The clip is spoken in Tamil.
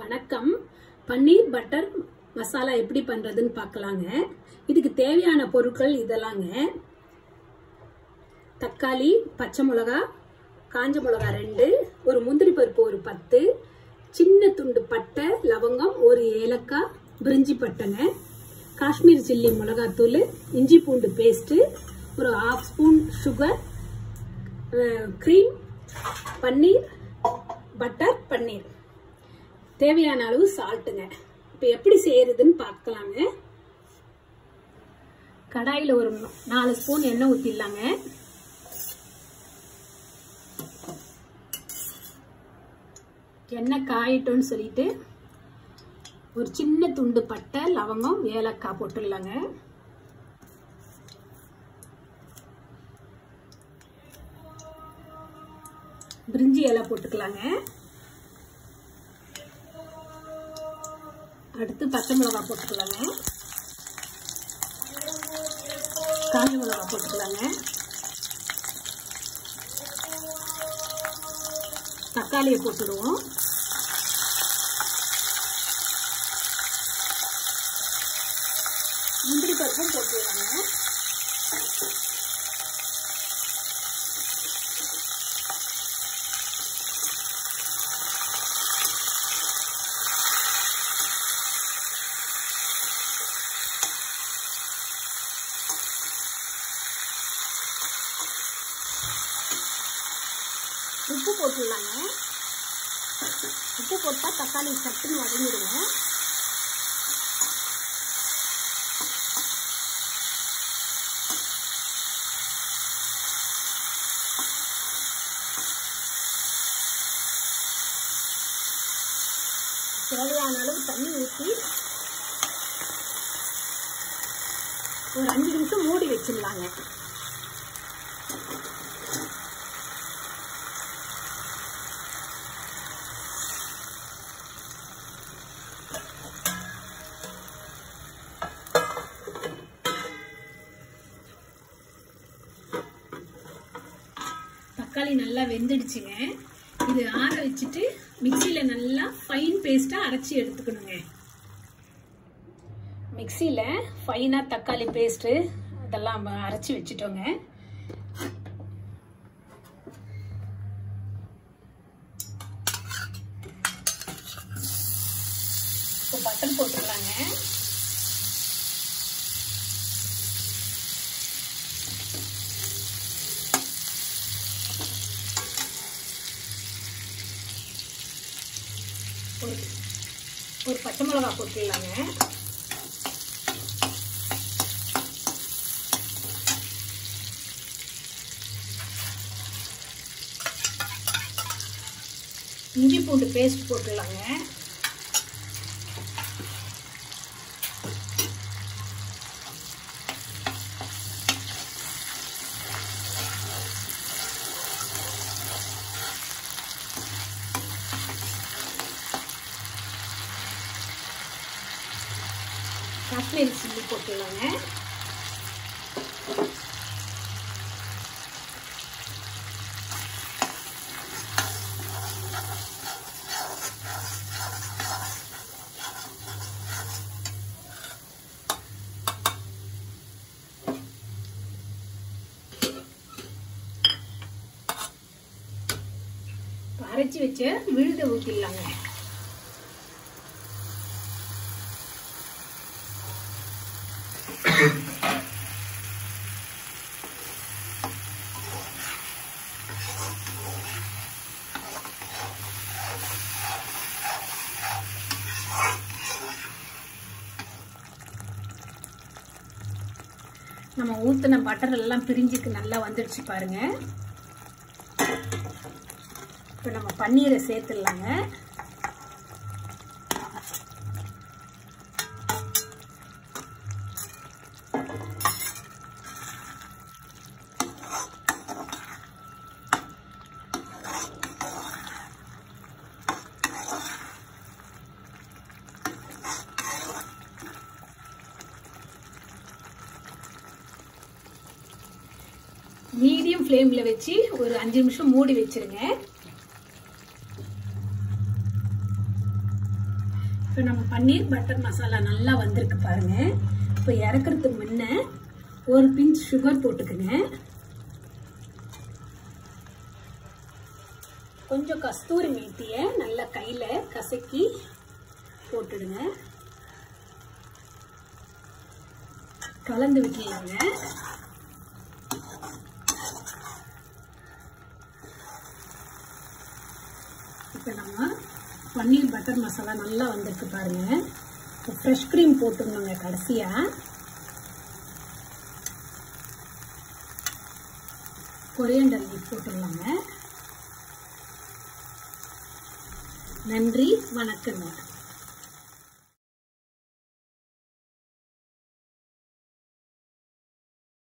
வணக்கம். பன்னீர் பட்டர் மசாலா எப்படி பண்ணுறதுன்னு பார்க்கலாங்க. இதுக்கு தேவையான பொருட்கள் இதெல்லாங்க. தக்காளி பச்சை மிளகா காஞ்ச மிளகா ரெண்டு ஒரு முந்திரி பருப்பு ஒரு பத்து சின்ன துண்டு பட்டை லவங்கம் ஒரு ஏலக்காய் பிரிஞ்சி பட்டைங்க காஷ்மீர் சில்லி மிளகாத்தூள் இஞ்சி பூண்டு பேஸ்ட்டு ஒரு half spoon sugar cream paneer butter paneer. தேவையான அளவு சால்ட்டுங்க இப்போ எப்படி செய்யறதுன்னு பார்க்கலாங்க. கடாயில் ஒரு நாலு ஸ்பூன் எண்ணெய் ஊற்றிடலாங்க எண்ணெய் காயிட்டோன்னு சொல்லிட்டு ஒரு சின்ன துண்டு பட்டை லவங்கம் ஏலக்காய் போட்டுடலாங்க பிரிஞ்சி இலை போட்டுக்கலாங்க. அடுத்து பச்சை மிளகா போட்டுக்கலாங்க. காஞ்சி மிளகா போட்டுக்கலாங்க. தக்காளியை போட்டுடுவோம். முந்திரி பருப்பும் போட்டுடுவாங்க உப்பு போட்டுடலாங்க. உப்பு போட்டால் தக்காளி சட்டுன்னு வதங்கிடுங்க. தேவையான அளவு தண்ணி ஊற்றி ஒரு அஞ்சு நிமிஷம் மூடி வச்சிடலாங்க. தக்காளி நல்லா வெந்துடுச்சுங்க. இது ஆற வச்சுட்டு மிக்சியில் நல்லா ஃபைன் பேஸ்ட்டாக அரைச்சி எடுத்துக்கணுங்க. மிக்சியில் ஃபைனாக தக்காளி பேஸ்ட்டு அதெல்லாம் அரைச்சி வச்சுட்டோங்க. இப்போ பட்டன் போட்டுக்கலாங்க. ஒரு ஒரு பச்சை மிளகா போட்டுடலாங்க இஞ்சி பூண்டு பேஸ்ட் போட்டுடலாங்க காஷ்மீரி சில்லி போட்டுடலாங்க. அரைச்சி வச்ச விழுத ஊற்றிடலாங்க நம்ம ஊற்றின பட்டர் எல்லாம் பிரிஞ்சுக்கு நல்லா வந்துடுச்சு பாருங்க. இப்போ நம்ம பன்னீரை சேர்த்துடலாங்க. மீடியம் ஃப்ளேமில் வச்சு ஒரு அஞ்சு நிமிஷம் மூடி வச்சிருங்க. இப்போ நம்ம பன்னீர் பட்டர் மசாலா நல்லா வந்திருக்கு பாருங்க. இப்போ இறக்குறதுக்கு முன்ன ஒரு பிஞ்ச் சுகர் போட்டுக்குங்க. கொஞ்சம் கஸ்தூரி மேத்திய நல்லா கையில் கசக்கி போட்டுடுங்க. கலந்து விட்டுலாங்க இப்போ நம்ம பன்னீர் பட்டர் மசாலா நல்லா வந்திருக்கு பாருங்க. இப்போ ஃப்ரெஷ் க்ரீம் போட்டுருந்தோங்க கடைசியாக கொரியண்டர் லீஃப் போட்டுடலாங்க நன்றி வணக்கங்க.